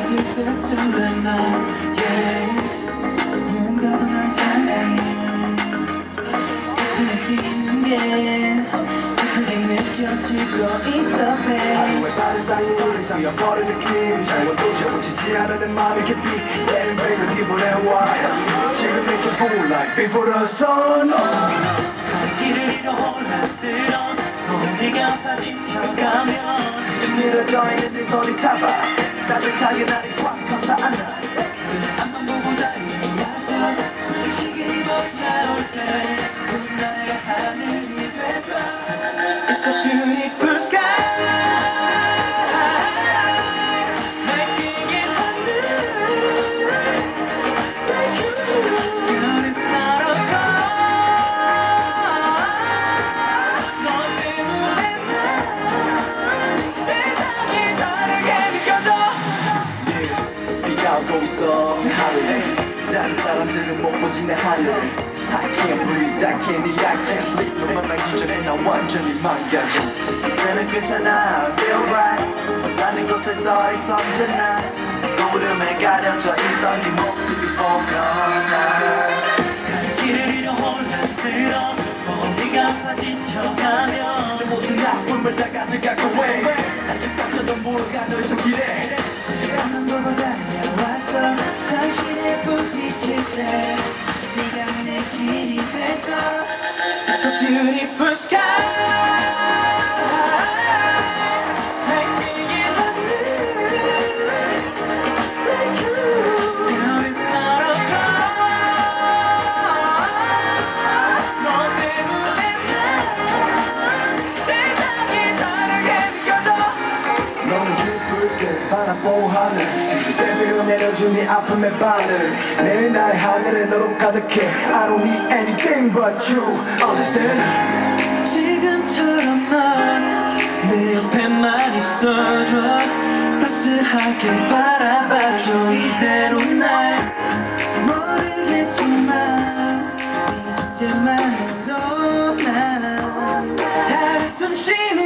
있을 때쯤 난 yeah. 눈 감은 세상에 가슴이 뛰는 게 크게 느껴지고 있어 babe 왜 빠른 사이를 쌓여버린 느낌 잘못도 채워지지 않는 마음의 깊이 때린 백을 뒤보내와. 지금 이렇게 boom like before the sun. 갈 길을 잃어 혼란스러운 머리가 빠진 척하면 준비되어 있는 네 손이 잡아 따뜻하게 나를 꽉 감싸 안아. 앞만 보고 달려와서 솔직히 벅차올 때 나의 하늘이 되줘 It's a beautiful 오고 있어. 내 하늘에 다른 사람들은 못 보지 내 하늘 I can't breathe, I can't eat, I can't sleep. 너 만나기 전에 나 완전히 망가져. 이제는 괜찮아, feel right. 선다는 곳에서 언제나 구름에 가려져 있던 네 모습이 보면 난 길을 잃어 혼란스러워. 머리가 내 모든 아픔을 다 가져가고 해. 다친 상처도 모르가 널 바라보 하늘 때밀어 내려 준 네 아픔의 바늘 내날 하늘에 너로 가득해. I don't need anything but you. Understand? 지금처럼 넌내 옆에만 있어줘. 따스하게 바라봐줘. 이대로 날 모르겠지만 네 존재만으로 난 살아 숨쉬는